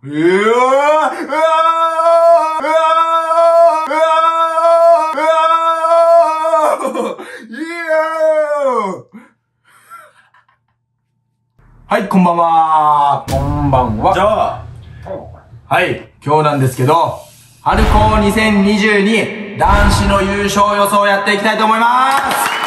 うわうわうわうわいやはい、こんばんは。こんばんは。じゃあ、はい、今日なんですけど、春高2022男子の優勝予想をやっていきたいと思います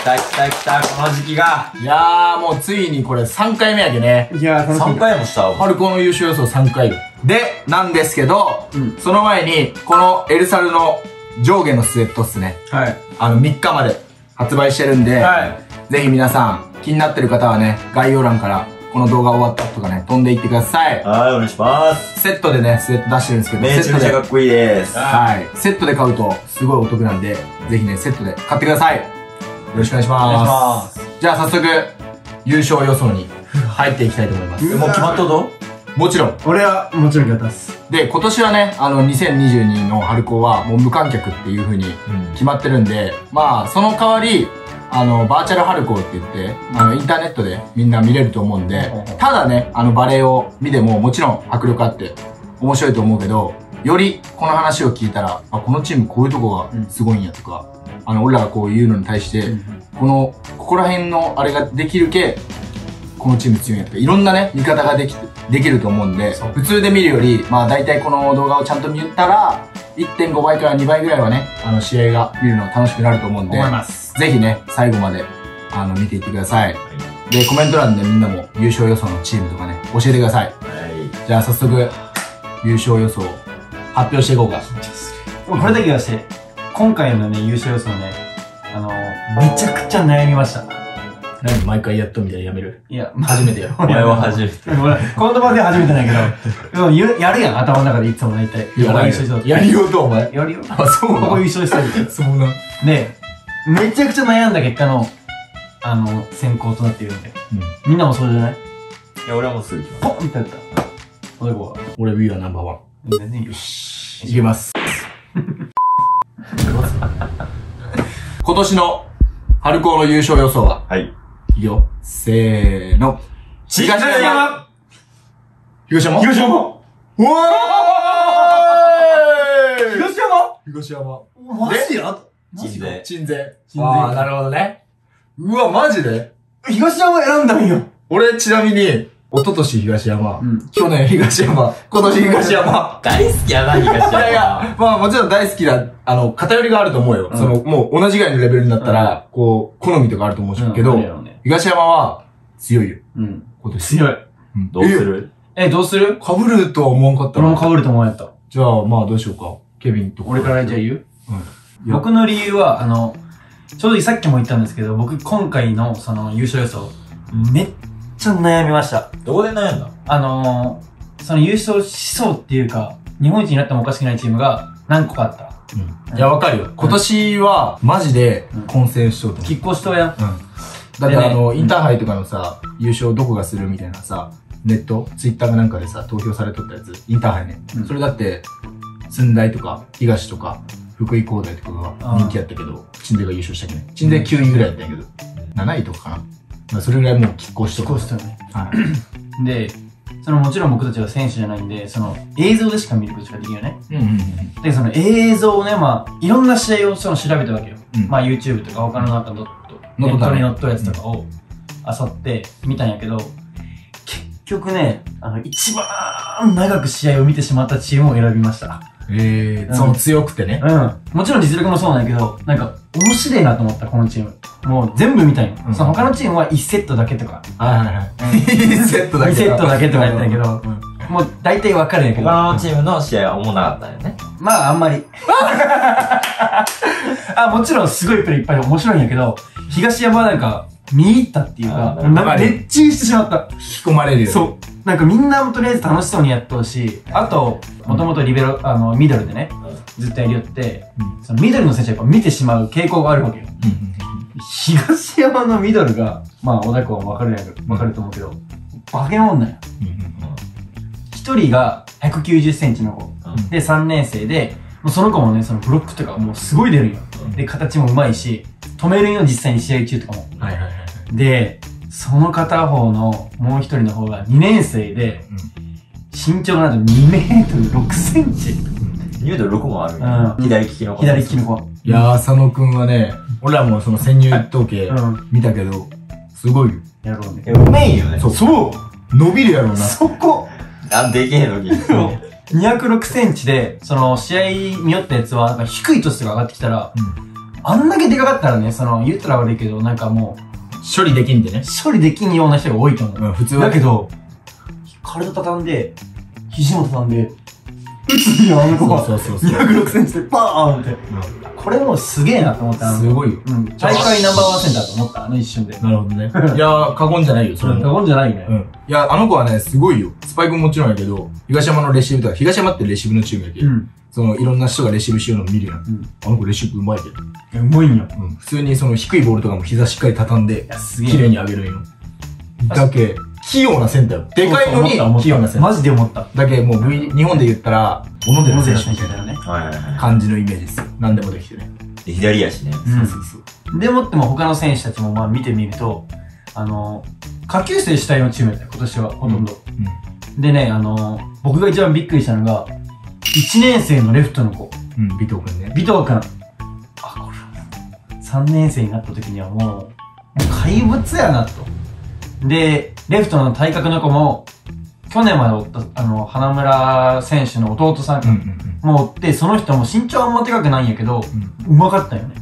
来た来た来た、この時期が。すいやー、もうついにこれ3回目やけね。いやー、楽しみ3。回もしたわ。春高の優勝予想3回。で、なんですけど、うんその前に、このエルサルの上下のスウェットっすね。はい。あの、3日まで発売してるんで、はい。ぜひ皆さん、気になってる方はね、概要欄から、この動画終わった後とかね、飛んでいってください。はい、お願いします。セットでね、スウェット出してるんですけど、めちゃセットでくちゃかっこいいです。はい。セットで買うと、すごいお得なんで、ぜひね、セットで買ってください。よろしくお願いします。じゃあ早速、優勝予想に入っていきたいと思います。えもう決まったぞ？もちろん。俺はもちろん決まってます。で、今年はね、あの、2022の春高はもう無観客っていう風にうん。決まってるんで、まあ、その代わり、あの、バーチャル春高って言って、あの、インターネットでみんな見れると思うんで、ただね、あの、バレエを見てももちろん迫力あって面白いと思うけど、よりこの話を聞いたら、あ、このチームこういうとこがすごいんやとか、あの、俺らがこう言うのに対して、この、ここら辺のあれができるけ、このチーム強いんやとか、いろんなね、見方ができて、できると思うんで、普通で見るより、まあ大体この動画をちゃんと見たら、1.5倍から2倍ぐらいはね、あの、試合が見るのが楽しくなると思うんで、思います。ぜひね、最後まで、あの、見ていってください。で、コメント欄でみんなも優勝予想のチームとかね、教えてください。はい。じゃあ早速、優勝予想、発表していこうか。これだけ言わして、今回のね、優勝予想ね、あの、めちゃくちゃ悩みました。何毎回やっとみたいなやめる？いや、初めてや。お前は初めて。俺この場で初めてなんやけど、でもやるやん、頭の中でいつも大体。やらんよ優勝しようやりようと、お前。やるよ。あ、そうここ優勝したいそうな。で、めちゃくちゃ悩んだ結果の、あの、選考となっているんで。みんなもそうじゃない？いや、俺はもうすぐポンってやった。おでこは。俺 We はナンバーワン。全然よし。いきます。今年の春高の優勝予想は、た。はい。いくよ。せーの。東山東山？東山うわー東山？東山。マジや鎮西。鎮西。鎮西ああ、なるほどね。うわ、マジで？東山選んだんよ。俺、ちなみに、一昨年東山、うん去年東山、今年東山。大好きやな、東山。いやいや、まあもちろん大好きだ、あの、偏りがあると思うよ。うんその、もう同じぐらいのレベルになったら、こう、好みとかあると思うけど、うんあるね東山は強いよ、うん。今年。強い。うんどうする？え、どうする？かぶるとは思わんかったな。俺も被ると思うやった。じゃあ、まあどうしようか？ケビンと。俺からじゃあ言う？うん。僕の理由は、あの、正直さっきも言ったんですけど、僕今回のその優勝予想、めっちゃ悩みました。どこで悩んだ？あのー、その優勝しそうっていうか、日本一になってもおかしくないチームが何個かあった。うん。いや、わかるよ。今年は、マジで混戦しようと思う。拮抗しとうやん。うん。だってあの、インターハイとかのさ、優勝どこがするみたいなさ、ネット、ツイッターかなんかでさ、投票されとったやつ、インターハイね。うんそれだって、寸大とか、東とか、福井工大とかが人気やったけど、鎮西が優勝したっけね。鎮西9位ぐらいやったんやけど、7位とかかな。まあ、それぐらいもう拮抗しと拮抗しとうね。はい。で、そのもちろん僕たちは選手じゃないんで、その映像でしか見ることしかできるよね。うんうんうん。で、その映像をね、まあ、いろんな試合をその調べたわけよ。うんまあ YouTube とか他のなんかノット、ネットに載っとるやつとかを、あさって見たんやけど、結局ね、あの、一番長く試合を見てしまったチームを選びました。えー、うんその強くてね。うん。もちろん実力もそうなんやけど、なんか、面白いなと思った、このチーム。もう全部見たいよ。うんその他のチームは1セットだけとか、はいはいはい。セットだけ。2セットだけとかやったんやけど、うんもう大体わかるんやけど、他のチームの試合は重なかったんよね。まああんまり。あ、もちろんすごいプレーいっぱいで面白いんやけど、東山はなんか、見入ったっていうかあ、ーなんか熱中してしまった。引き込まれるよ。そう。なんかみんなもとりあえず楽しそうにやっとうし、あと、もともとリベロ、あの、ミドルでね、ずっとやりよって、うん。そのミドルの選手はやっぱ見てしまう傾向があるわけよ。うん東山のミドルが、まあ、小田君はわかるやろ、わかると思うけど、バケモンなんや。うんうん一人が190センチの子。うんで、3年生で、もうその子もね、そのブロックとかもうすごい出るんよ。で、形もうまいし、止めるんよ、実際に試合中とかも。はいはいはいはい。で、その片方のもう一人の方が2年生で、身長がなんと2メートル6センチ。ニュードル6もあるんやうん左利きの子。左利きの子。いやー、佐野くんはね、俺らもその潜入統計うん。見たけど、すごいよ。やろうね。え、うめえよね。そう。そう伸びるやろうな。そこあ、でけえのに。206センチで、その、試合によったやつは、低いトスが上がってきたら、あんだけでかかったらね、その、言ったら悪いけど、なんかも処理できんでね。う、処理できんような人が多いと思う。うん、普通は。だけど、体畳んで、肘も畳んで、打つんよ、あの子は。そうそうそうそう。206センチでパーンって。これもうすげえなと思った。すごいよ。うん。大会ナンバーワンセンターと思った、あの一瞬で。なるほどね。いやー、過言じゃないよ、それ過も。言じゃないね。うん。いや、あの子はね、すごいよ。スパイクももちろんやけど、東山のレシーブとか、東山ってレシーブのチームやけ、うん。その、いろんな人がレシーブしようの見るやん。うん。あの子レシーブうまいけど。いやうまいんよ。うん。普通にその低いボールとかも膝しっかり畳んでい、や、すげえ。綺麗に上げるんよ。だけ、器用なセンターよ。でかいのに器用なセンター。マジで思った。だけ、もう V、日本で言ったら、小野寺選手みたいなね。はいはいは感じのイメージですよ。何でもできてね。い。で、左足ね。うんそうそう。でもっても他の選手たちもまあ見てみると、あの、下級生主体のチームだったよ、今年は、ほとんど。でね、あの、僕が一番びっくりしたのが、1年生のレフトの子、うん。うん、尾藤くんね。尾藤君。あ、これ、3年生になった時にはもう、もう怪物やなと。で、レフトの体格の子も、去年までおった、あの、花村選手の弟さんうんうんもおって、その人も身長あんま高くないんやけど、うん。うまかったよね。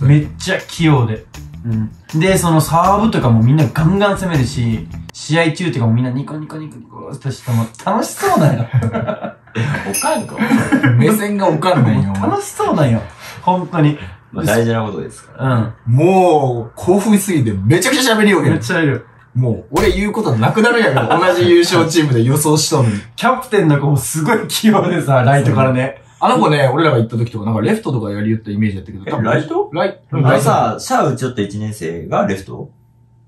めっちゃ器用で。うん。で、そのサーブとかもみんなガンガン攻めるし、試合中とかもみんなニコニコニコニコってしても楽しそうなんよ。おかんか？うん。目線がわかんないよ、お前楽しそうなんよ。本当に。まあ大事なことですから。うん。もう、興奮すぎてめちゃくちゃ喋りようけめっど。ちゃいる。もう、俺言うことなくなるやんか。同じ優勝チームで予想しとんのに。キャプテンの子もすごい器用でさ、ライトからね。あの子ね、俺らが行った時とか、なんかレフトとかやりよったイメージやったけど、多分えライト？ライトうんあのさ、シャウちょっと1年生がレフト？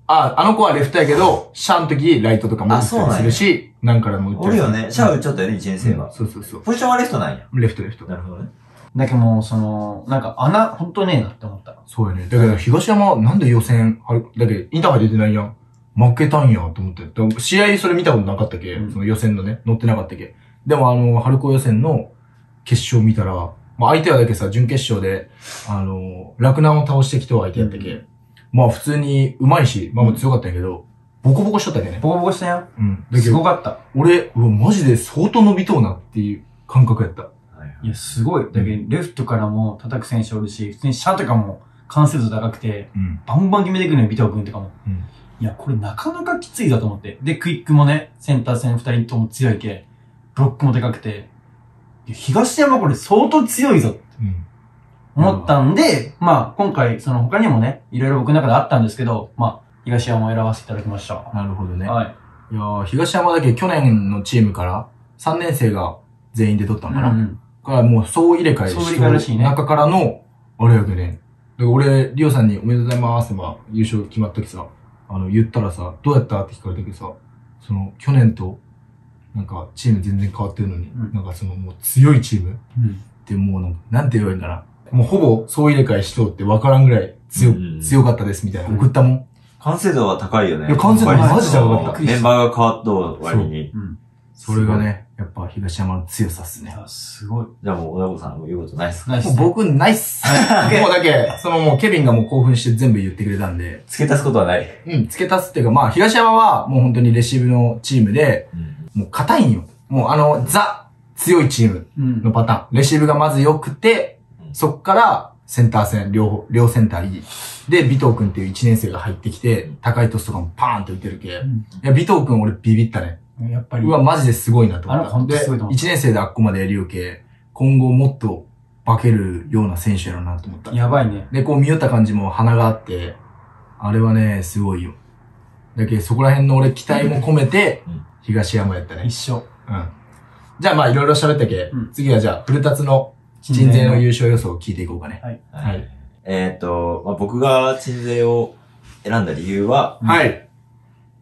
あ、あの子はレフトやけど、シャンの時ライトとかも打ったりするし、なんからも打ったりする。おるよね。シャウちょっとやね、1年生うんは。そうそうそう。ポジションはレフトなんや。レフトレフト。なるほどね。だけどもう、その、なんか穴、ほんとねえなって思った。そうやね。だけど、東山、なんで予選、はるだけど、インターハイ出てないやん。負けたんや、と思って。試合それ見たことなかったけ、うんその予選のね、乗ってなかったけ？でもあの、春高予選の決勝見たら、まあ相手はだけさ、準決勝で、あの、洛南を倒してきた相手やったけ？まあ普通に上手いし、まあ強かったんやけど、ボコボコしとったけね。ボコボコしたよ。うん。だけど、すごかった。俺、うわ、マジで相当伸びとうなっていう感覚やった。はいや、すごい。だけど、レフトからも叩く選手おるし、普通にシャとかも完成度高くて、うん。バンバン決めてくるのよ、ビト君とかも。うんいや、これなかなかきついぞと思って。で、クイックもね、センター戦二人とも強いけ、ブロックもでかくて、いや東山これ相当強いぞうん。思ったんで、まあ、今回、その他にもね、いろいろ僕の中であったんですけど、まあ、東山を選ばせていただきました。なるほどね。はい。いやー東山だけ去年のチームから3年生が全員で取ったのかな。うんだからもう総入れ替え総入れ替えらしいね中からの、あれやけね。だから俺、リオさんにおめでとうございますってまあ優勝決まった時さ、あの言ったらさ、どうやったって聞かれたけどさ、その去年と、なんかチーム全然変わってるのに、うんなんかそのもう強いチームっうん。てもうなんかなんて言えばいいんだな。もうほぼ総入れ替えしとうって分からんぐらい強,、うん強かったですみたいな。うん送ったもん。完成度は高いよね。いや完成度マジで高かったメンバーが変わった割に。うん。それがね、やっぱ東山の強さっすね。すごい。じゃあもう、小田子さんも言うことないっすね。もう僕、ナイス。もうだけ、そのもうケビンがもう興奮して全部言ってくれたんで、付け足すことはない。うん、付け足すっていうか、まあ、東山はもう本当にレシーブのチームで、もう硬いんよ。もうあの、ザ、強いチームうんのパターン。レシーブがまず良くて、そっからセンター戦、両方、両センターいい。で、尾藤くんっていう1年生が入ってきて、高いトスとかもパーンって打てるけ。いや、尾藤くん俺ビビったね。うんやっぱり。うわ、マジですごいなと思った。あれほんとですごいと思った1年生であっこまでやりよけ、今後もっと化けるような選手やろうなと思った。やばいね。で、こう見よった感じも鼻があって、あれはね、すごいよ。だけど、そこら辺の俺期待も込めてうん、東山やったね一。緒。うん。じゃあまあいろいろ喋ったけ、うん次はじゃあ、古達の鎮西の優勝予想を聞いていこうかね。はいえーっと、まあ、僕が鎮西を選んだ理由は、うんはい。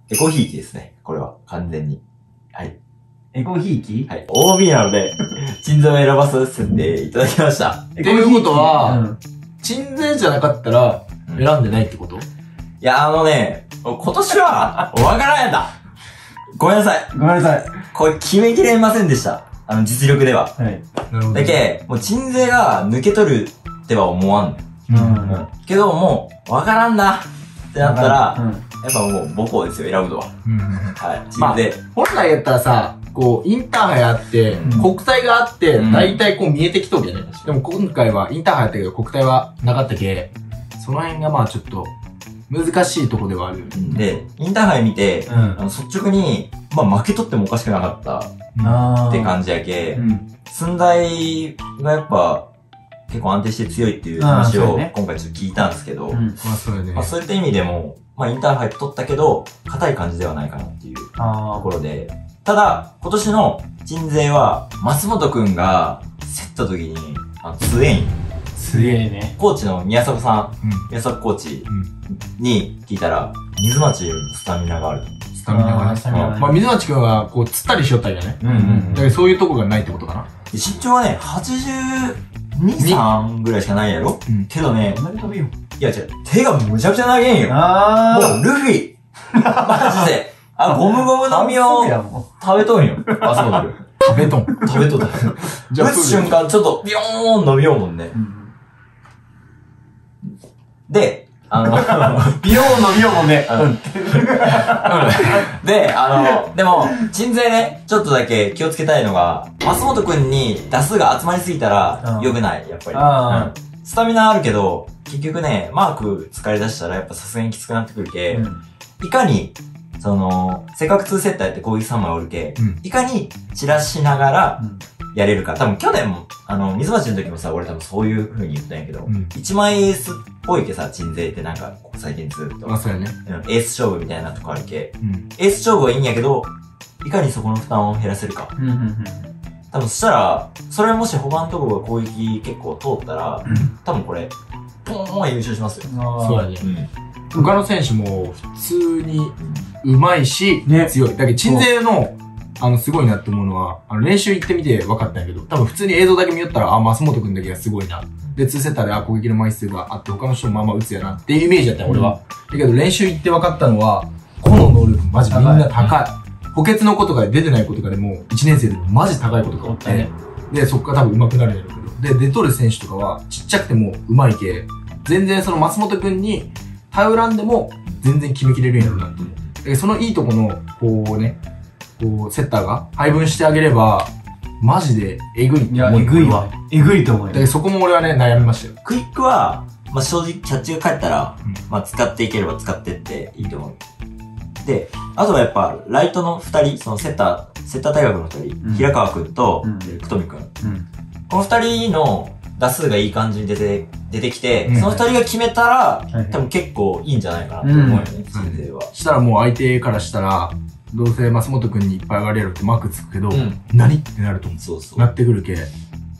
エコひいきですね。これは、完全に。はい。エコひいきはい。OB なので、鎮西を選ばさせていただきました。っていうことはうん鎮西じゃなかったら、選んでないってこと？いや、あのね、今年は、わからんやった。ごめんなさい。ごめんなさい。これ決めきれませんでした。あの、実力では。はい。なるほど。だけ、もう鎮西が抜け取るっては思わん。うん。うん。けど、もう、わからんなってなったら、うん。やっぱもう母校ですよ、選ぶのは。うんはい。まあ鎮西。本来やったらさ、こう、インターハイあって、うん国体があって、うん大体こう見えてきとるよね。でも今回はインターハイやったけど、国体はなかったけ、その辺がまあちょっと、難しいとこではあるよね。で、インターハイ見て、うん。あの率直に、まあ負け取ってもおかしくなかったって感じやけう、ん。寸大がやっぱ、結構安定して強いっていう話を今回ちょっと聞いたんですけど、うん。まあそうよねまあ。そういった意味でも、まあインターハイ取ったけど、硬い感じではないかなっていうとあころで、ただ、今年の鎮西は、松本くんが競った時に、あの、強えんよー、すげえね。コーチの宮迫さん、うん。宮迫コーチうん。に聞いたら、水町よりもスタミナがある。スタミナがねあース。タミナがねまあ水町くんは、こう、つったりしよったんやね。うんうんだからそういうとこがないってことかな。で身長はね、82、3ぐらいしかないやろ？うん。けどね。いや違う、手がむちゃくちゃ長いんよ。あもう、ルフィ マジで。あ、ゴムゴムの実を食べとんよ。あ、そうだよ。食べとん。食べとった。じゃあ、打つ瞬間、ちょっと、ビヨーン伸びようもんねう。。うん。で、あの、美容の美容もね。うん で、あの、でも、鎮西ね、ちょっとだけ気をつけたいのが、松本くんに打数が集まりすぎたらう、ん良くない、やっぱり。あうんスタミナあるけど、結局ね、マーク使い出したらやっぱさすがにきつくなってくるけ、うん。いかに、その、せっかく2セッターやって攻撃3枚おるけ、うんいかに散らしながらうん。やれるか。多分去年も、あの、水町の時もさ、俺多分そういう風に言ったんやけど、うん。一枚エースっぽいけさ、鎮西ってなんか、ここ最近ずっと、まあそうやね。うんエース勝負みたいなとこあるけ、うん。エース勝負はいいんやけど、いかにそこの負担を減らせるか。うん。うん。多分そしたら、それもし他のところが攻撃結構通ったら、多分これ、ポーンは優勝しますよ。そうやね。うん。他の選手も普通にうまいし、ね強い。だけど、鎮西の、あの、すごいなって思うのは、あの、練習行ってみて分かったんやけど、多分普通に映像だけ見よったら、あ、松本くんだけがすごいな。で、2セッターで、あ、攻撃の枚数があって、他の人もまあまあ打つやなっていうイメージだったよ、俺は。だけど、練習行って分かったのは、個の能力マジみんな高い。補欠の子とかで出てない子とかでも、1年生でもマジ高い子とかおって、ね。で、そこから多分上手くなるんやろうけど。で、出とる選手とかは、ちっちゃくても上手いけ、全然その松本くんに頼らんでも、全然決めきれるんやろうなと思う。で、そのいいとこの、こうね、こう、セッターが配分してあげれば、マジでえぐいいや、思うえぐいわ。えぐいと思うよ。で、そこも俺はね、悩みましたよ。クイックは、まあ、正直キャッチが返ったら、うんまあ、使っていければ使ってっていいと思う。で、あとはやっぱ、ライトの二人、そのセッター、セッター大学の二人、うん平川くんと、うんえー久富くん。うん。この二人の打数がいい感じに出て、出てきて、うんその二人が決めたら、多分結構いいんじゃないかなと思うよね、うん鎮西は。したらもう相手からしたら、どうせ松本くんにいっぱい上がれるってマークつくけど、うん何ってなると思そうそう。う。なってくるけ。だ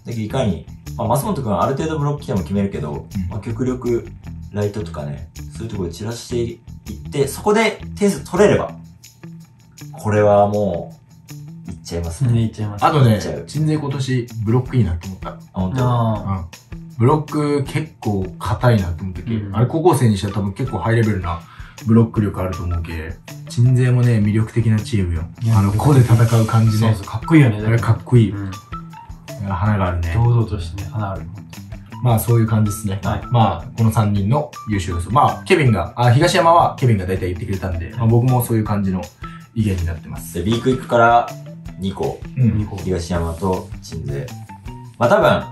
けどいかに、まあ、松本くんはある程度ブロック来ても決めるけど、うんまあ、極力ライトとかね、そういうところで散らしていって、そこで点数取れれば、これはもう、いっちゃいますね、ね。いっちゃいます。あとねちゃう、鎮西今年ブロックいいなって思った。あ、本当？あうん。ブロック結構硬いなと思ったけ、うんあれ高校生にしては多分結構ハイレベルなブロック力あると思うけ、鎮西もね、魅力的なチームよあの、個で戦う感じねそうそ。う、かっこいいよね。あれかっこいい。うん。花があるね。堂々としてね、花ある。まあそういう感じですね。はいまあ、この3人の優勝予想。まあ、ケビンが、あ、東山はケビンが大体言ってくれたんで、まあ僕もそういう感じの意見になってます。で、B クイックから2個、うん。個。東山と鎮西。まあ多分、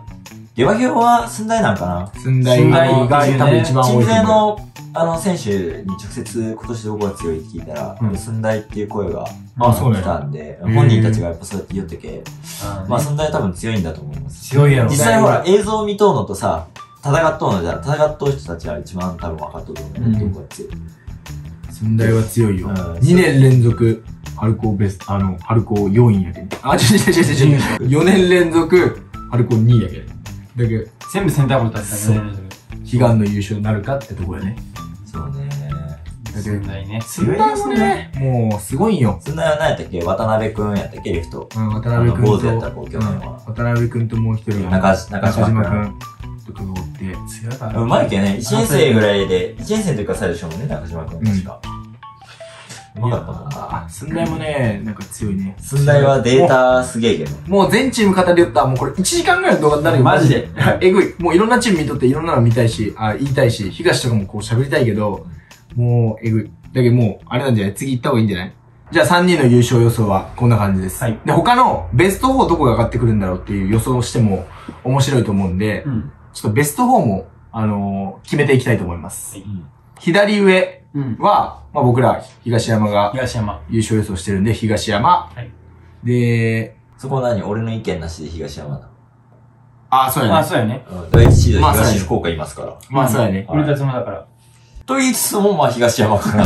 下馬評は寸大なんかな。寸大が多分一番多鎮いと思う。西の、あの、選手に直接今年どこが強いって聞いたら、うん寸大っていう声があ、そうね来。たんで、ー本人たちがやっぱそうやって言ってけ、あまあ寸大多分強いんだと思います。強いやろ。実際ほら、映像を見とうのとさ、戦っとうのじゃ、戦っとう人たちは一番多分分かっとると思うね。うんどこが強い。寸大は強いよ。うん2年連続、春高ベスト、あの、春高4位やけど。あ、違う違う違う違う違う。4年連続、春高2位やけど。だけど、全部センターボール立ってたよね。悲願の優勝になるかってとこやね。そうね。だけど、仙台ね。寸大もね、もうすごいよ。寸大は何やったっけ渡辺くんやったっけレフト。うん、渡辺くんあの坊主やったと、子去うん年は渡辺くんともう一人が、中中島くん中くんとかがおって、強いからうまいけどね、1年生ぐらいで、1年生というか最初もね、中島くん確か。うまかったもんな。あ、寸大もね、なんか強いね。寸大はデータすげえけど。もう全チーム語りよったらもうこれ1時間ぐらいの動画になるよ。マジで。えぐい。もういろんなチーム見とっていろんなの見たいし、あ、言いたいし、東とかもこう喋りたいけど、もうえぐい。だけどもう、あれなんじゃない？次行った方がいいんじゃない？じゃあ3人の優勝予想はこんな感じです。はいで、他のベスト4どこが上がってくるんだろうっていう予想をしても面白いと思うんで、うん。ちょっとベスト4も、あのー決めていきたいと思います。はい左上うん。は、まあ僕ら東山が東山。優勝予想してるんで、東山。はいで、そこは何？俺の意見なしで東山だ。あ、そうやまあ、ね。そうやね。うん。第一シードまあそうやね東福岡いますから。まあそうやね。はい俺たちもだから。と言いつつも、まあ東山かな。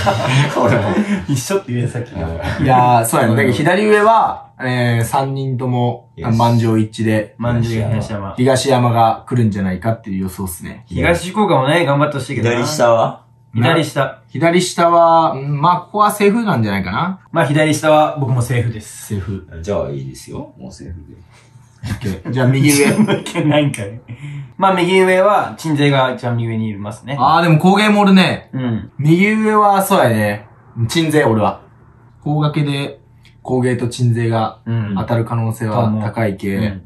俺も。一緒って言えさっきが。いやー、そうやね。だけど左上は、えー、3人とも満場一致で、まんじゅうが東山。東山が来るんじゃないかっていう予想っすね。東福岡もね、頑張ってほしいけどな。左下は？左下。左下は、うんまあ、ここはセーフなんじゃないかな。まあ、左下は僕もセーフです。セーフ。じゃあいいですよ。もうセーフで。じゃあ右上。負けないんかい。まあ、右上は、鎮西が一番右上にいますね。あー、でも工芸もおるね。うん。右上は、そうやね。鎮西、俺は。工掛けで、工芸と鎮西がうん。当たる可能性は高いけ、うん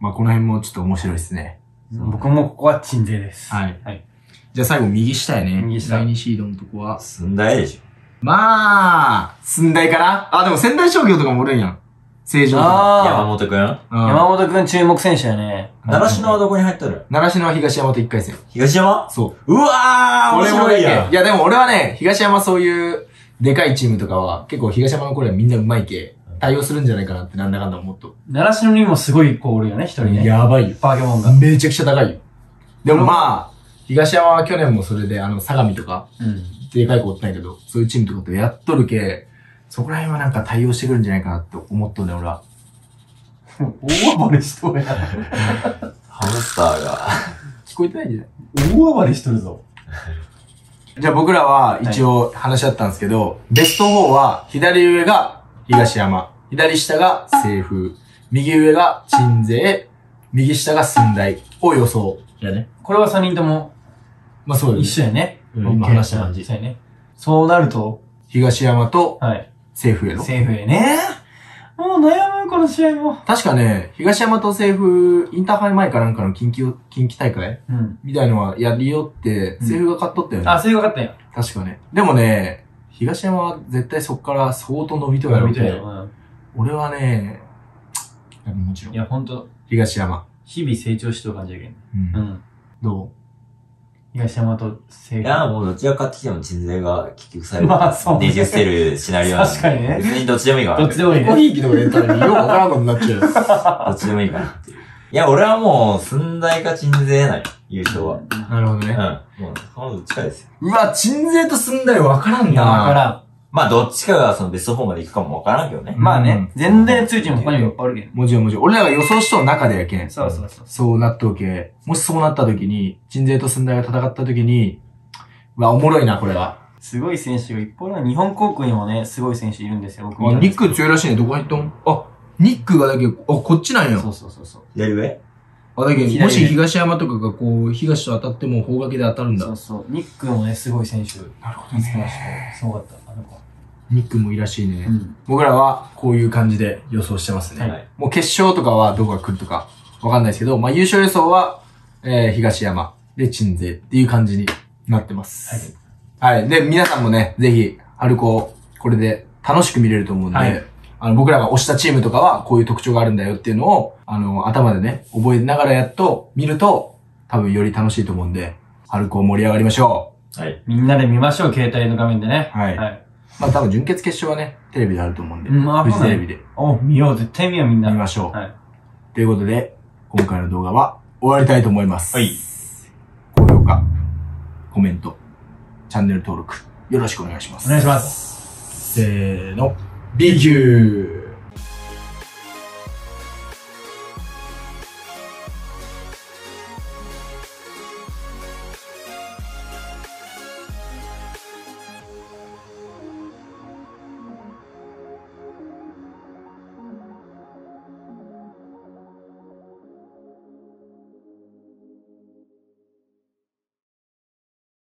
まあ、この辺もちょっと面白いですね。僕もここは鎮西です。はい。はい。じゃあ最後右下やね。右下第2シードのとこは。寸大でしまあ、寸大かなあ、でも仙台商業とかもおるんやん。正常とか。ょ。山あ本くん？あ。山本くん注目選手やね。習志野はどこに入っとる？習志野は東山と1回戦。東山？そう。うわー面白いやんいや、でも俺はね、東山そういう、でかいチームとかは、結構東山の頃はみんな上手いけ、対応するんじゃないかなってなんだかんだ思っと。習志野にもすごい子おるよね、一人ね。やばいよ。バーゲモンが。めちゃくちゃ高いよ。でもまあ、東山は去年もそれで、あの、相模とか、うん。でかい子おったんやけど、そういうチームとかとやっとるけ、そこら辺はなんか対応してくるんじゃないかなって思っとんね、俺は。大暴れしとるやん。ハムスターが。聞こえてないんじゃない？大暴れしとるぞ。じゃあ僕らは一応話し合ったんですけど、ベスト4は左上が東山、左下が西風、右上が鎮西、右下が寸大を予想。やね。これは3人ともまあそうよね一緒やね。うん今話した感じそうやね。そうなると、東山とはい。西風やろ。セーフやね。もう悩む、この試合も。確かね、東山と西風、インターハイ前かなんかの近畿、近畿大会うん。みたいのはやりよって、うん西風が勝っとったよね。あ、セーフが勝ったんや。確かね。でもね、東山は絶対そっから相当伸びとるやろうけ。うん俺はね、もちろんい、や、ほんと、東山。日々成長しとる感じやけん。うんうん。ど東山とセーフ。いや、もうどっちが勝ってきても鎮西が結局最後、まあそうねねじ伏せるシナリオなんで確かにね別にどっちでもいいから。どっちでもいいね。コーヒー機とか入れたらよくわからんことになっちゃう。どっちでもいいかなっていう。いや、俺はもう、寸大か鎮西ない。優勝は。なるほどね。うん。もう、そのどっちかですよ。うわ、鎮西と住んだよわからんいや、わかな。らまあ、どっちかがそのベスト4まで行くかもわからんけどねん。。まあね、うん全然強いチーム他にもいっぱいあるけん。もちろんもちろん。俺らが予想しとる中でやけん。そうそうそう。そうなっとけ。もしそうなった時に、鎮西と寸大が戦った時に、うわ、おもろいな、これは。すごい選手がいっぱいいる。日本航空にもね、すごい選手いるんですよ。僕あ、ニック強いらしいね。どこ入っとんあ、ニックがだけ、あ、こっちなんや。そうそうそうそう。左上あ、だけ左ど、もし東山とかがこう、東と当たっても方角で当たるんだそう。そう。ニックもね、すごい選手なるほ見つけました。すごかった。あの子。ニックもいいらしいね。うん。僕らはこういう感じで予想してますね。はい。もう決勝とかはどこが来るとかわかんないですけど、まあ優勝予想は、えー、東山で鎮西っていう感じになってます。はい。で、皆さんもね、ぜひ、春子、これで楽しく見れると思うんで、はいあの、僕らが推したチームとかはこういう特徴があるんだよっていうのを、あの、頭でね、覚えながらやっと見ると、多分より楽しいと思うんで、春子盛り上がりましょはい。みんなで見ましょう、携帯の画面でね。はいはい。う。まあ多分準決決勝はね、テレビであると思うんで、うんあフジテレビでお、見よう、絶対見よう、みんな。見ましょう。はい。ということで、今回の動画は終わりたいと思います。はい。高評価、コメント、チャンネル登録、よろしくお願いします。お願いします。せーの、B 級